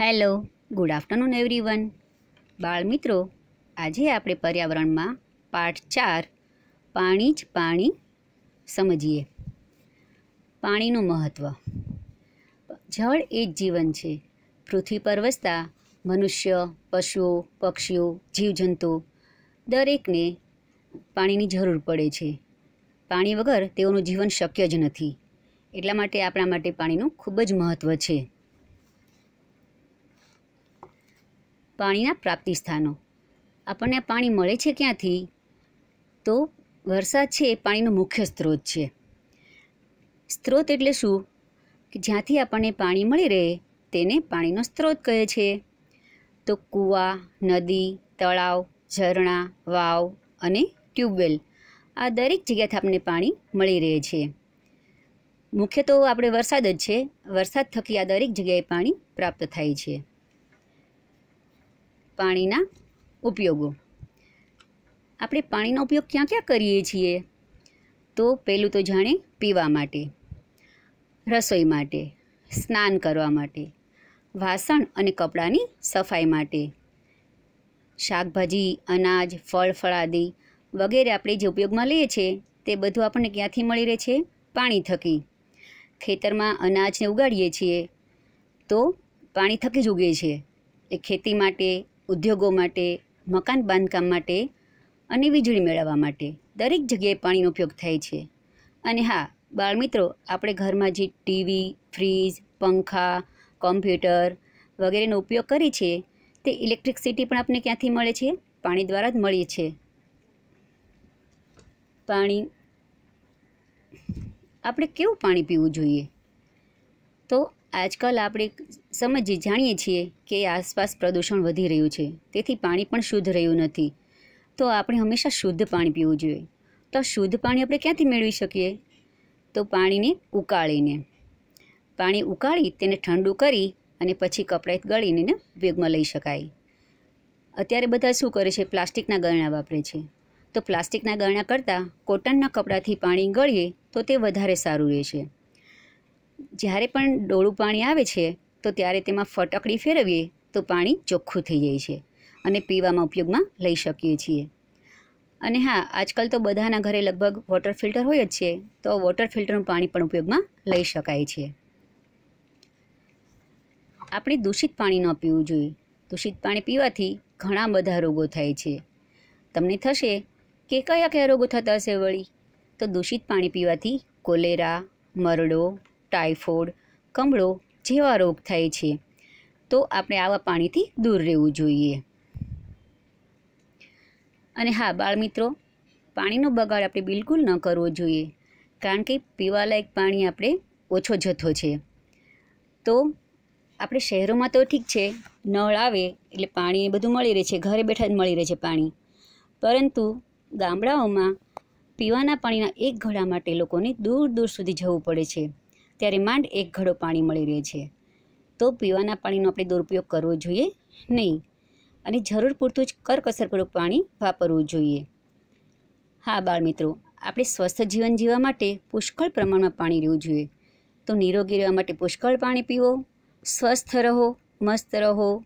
Hello, good afternoon everyone. બાળ મિત્રો આજે આપણે પર્યાવરણમાં પાઠ ચાર, પાણી જ પાણી, સમજીએ. પાણીનું મહત્ત્વ જળ એ જ જીવન છે. પૃથ્વી પર વસતા મનુષ્ય, પશુઓ, પક્ષીઓ, જીવજંતુ દરેકને પાણીની જરૂર પડે છે. પાણી વગર તેઓનું જીવન શક્ય જ નથી. એટલા માટે આપણા માટે પાણીનું ખૂબ જ મહત્ત્વ છે. પાણીના પ્રાપ્તિ સ્થાનો. આપણને પાણી મળે છે ક્યાંથી? તો વરસાદ છે એ પાણીનો મુખ્ય સ્ત્રોત છે. સ્ત્રોત એટલે શું? કે જ્યાંથી આપણને પાણી મળી રહે, તેને પાણીનો સ્ત્રોત કહે છે. તો કૂવા, નદી, તળાવ, ઝરણા, વાવ અને ટ્યુબવેલ આ દરેક જગ્યાથી આપણને પાણી મળી રહે છે. મુખ્ય તો આપણે વરસાદ જ છે. વરસાદ થકી આ દરેક જગ્યાએ પાણી પ્રાપ્ત થાય છે. પાણીના ઉપયોગો. આપણે પાણીનો ઉપયોગ ક્યાં ક્યાં કરીએ છીએ? તો પહેલું તો જાણે પીવા માટે, રસોઈ માટે, સ્નાન કરવા માટે, વાસણ અને કપડાની સફાઈ માટે. શાકભાજી, અનાજ, ફળ, ફળાદી વગેરે આપણે જે ઉપયોગમાં લઈએ છીએ તે બધું આપણને ક્યાંથી મળી રહે છે? પાણી થકી. ખેતરમાં અનાજને ઉગાડીએ છીએ તો પાણી થકી જ ઉગે છે. એ ખેતી માટે ઉદ્યોગો માટે, મકાન બાંધકામ માટે અને વીજળી મેળવવા માટે દરેક જગ્યાએ પાણીનો ઉપયોગ થાય છે. અને હા, બાળમિત્રો, આપણે ઘરમાં જે ટીવી, ફ્રીજ, પંખા, કોમ્પ્યુટર વગેરેનો ઉપયોગ કરીએ છીએ, તે ઇલેક્ટ્રિકસિટી પણ આપણને ક્યાંથી મળે છે? પાણી દ્વારા જ મળે છે. પાણી, આપણે કેવું પાણી પીવું જોઈએ? તો આજકાલ આપણે સમજીએ, જાણીએ છીએ કે આસપાસ પ્રદૂષણ વધી રહ્યું છે. તેથી પાણી પણ શુદ્ધ રહ્યું નથી. તો આપણે હંમેશા શુદ્ધ પાણી પીવું જોઈએ. તો શુદ્ધ પાણી આપણે ક્યાંથી મેળવી શકીએ? તો પાણીને ઉકાળીને. પાણી ઉકાળી તેને ઠંડુ કરી અને પછી કપડાં ગળીને ઉપયોગમાં લઈ શકાય. અત્યારે બધા શું કરે છે? પ્લાસ્ટિકના ગળણા વાપરે છે. તો પ્લાસ્ટિકના ગળણા કરતાં કોટનના કપડાંથી પાણી ગળીએ તો તે વધારે સારું રહેશે જ્યારે પણ ડોળું પાણી આવે છે, તો ત્યારે તેમાં ફટકડી ફેરવીએ તો પાણી ચોખ્ખું થઈ જાય છે અને પીવામાં ઉપયોગમાં લઈ શકીએ છીએ. અને હા, આજકાલ તો બધાના ઘરે લગભગ વોટર ફિલ્ટર હોય જ છે, તો વોટર ફિલ્ટરનું પાણી પણ ઉપયોગમાં લઈ શકાય છે. આપણે દૂષિત પાણી ન પીવું જોઈએ. દૂષિત પાણી પીવાથી ઘણા બધા રોગો થાય છે. તમને થશે કે કયા કયા રોગો થતા હશે વળી? તો દૂષિત પાણી પીવાથી કોલેરા, મરડો ટાઇફોઇડ, કમળો જેવા રોગ થાય છે. તો આપણે આવા પાણીથી દૂર રહેવું જોઈએ. અને હા, બાળમિત્રો, પાણીનો બગાડ આપણે બિલકુલ ન કરવો જોઈએ, કારણ કે પીવાલાયક પાણી આપણે ઓછો જથ્થો છે. તો આપણે શહેરોમાં તો ઠીક છે, નળ આવે એટલે પાણી બધું મળી રહે છે, ઘરે બેઠા જ મળી રહે છે પાણી. પરંતુ ગામડાઓમાં પીવાના પાણીના એક ઘડા માટે લોકોને દૂર દૂર સુધી જવું પડે છે. ત્યારે માંડ એક ઘડો પાણી મળી રહે છે. તો પીવાના પાણીનો આપણે દુરુપયોગ કરવો જોઈએ? નહીં. અને જરૂર પૂરતું જ કરકસરપૂર્વક પાણી વાપરવું જોઈએ. હા, બાળમિત્રો, આપણે સ્વસ્થ જીવન જીવવા માટે પુષ્કળ પ્રમાણમાં પાણી રહેવું જોઈએ. તો નિરોગી રહેવા માટે પુષ્કળ પાણી પીવો. સ્વસ્થ રહો, મસ્ત રહો